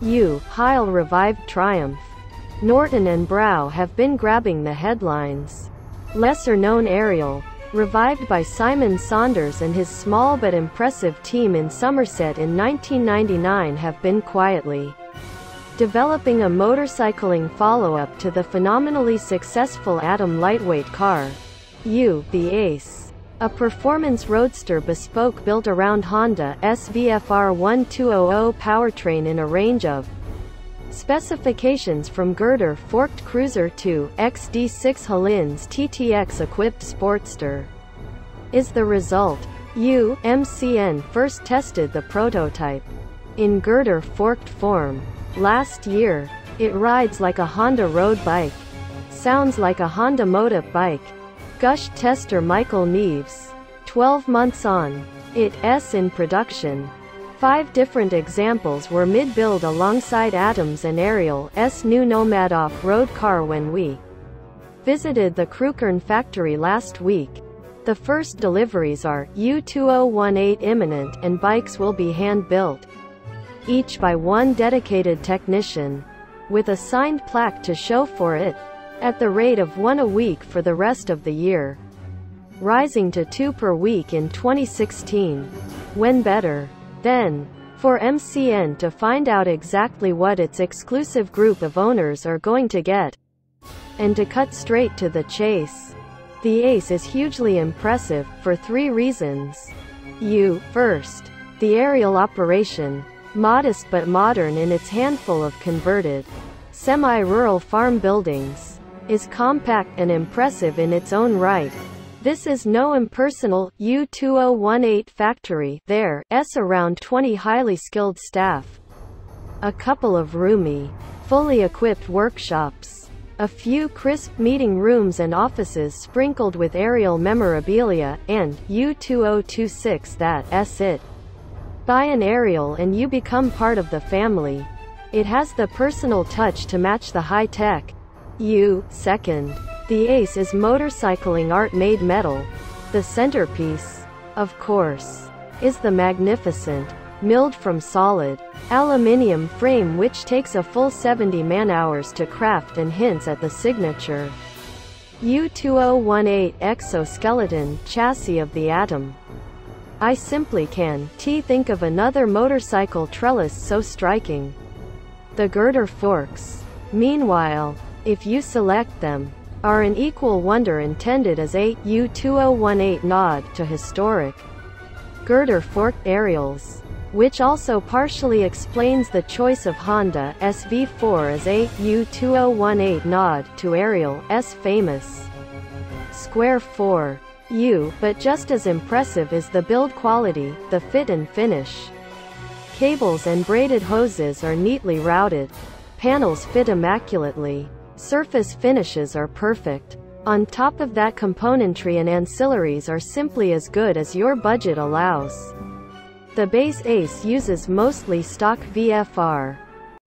U. Heil revived Triumph. Norton and Brough have been grabbing the headlines. Lesser-known Ariel, revived by Simon Saunders and his small but impressive team in Somerset in 1999 have been quietly developing a motorcycling follow-up to the phenomenally successful Atom lightweight car. U, the Ace. A performance roadster bespoke built around Honda's VFR 1200 powertrain in a range of Specifications from Girder Forked Cruiser to XD6 Ohlins TTX equipped Sportster is the result. UMCN first tested the prototype in girder forked form. Last year, it rides like a Honda road bike. Sounds like a Honda moto bike. Gushed tester Michael Neeves. 12 months on. It S in production. Five different examples were mid-build alongside Atoms and Ariel's new Nomad off-road car when we visited the Crewkerne factory last week. The first deliveries are U2018 imminent and bikes will be hand-built each by one dedicated technician, with a signed plaque to show for it, at the rate of one a week for the rest of the year, rising to two per week in 2016. When better, then, for MCN to find out exactly what its exclusive group of owners are going to get, and to cut straight to the chase. The Ace is hugely impressive, for three reasons. U. First, the Ariel operation, modest but modern in its handful of converted, semi-rural farm buildings, is compact and impressive in its own right. This is no impersonal, U2018 factory, there, s around 20 highly skilled staff. A couple of roomy, fully equipped workshops. A few crisp meeting rooms and offices sprinkled with Ariel memorabilia, and U2026 that s it. Buy an Ariel and you become part of the family. It has the personal touch to match the high You, second. The Ace is motorcycling art made metal. The centerpiece, of course, is the magnificent, milled from solid, aluminium frame which takes a full 70 man-hours to craft and hints at the signature U2018 exoskeleton chassis of the Atom. I simply can t think of another motorcycle trellis so striking. The girder forks, meanwhile, if you select them, are an equal wonder intended as a U2018 nod to historic girder forked Ariels, which also partially explains the choice of Honda's V4 as a U2018 nod to Ariel S famous Square 4. U, but just as impressive is the build quality, the fit and finish. Cables and braided hoses are neatly routed. Panels fit immaculately. Surface finishes are perfect. On top of that componentry and ancillaries are simply as good as your budget allows. The base ACE uses mostly stock VFR,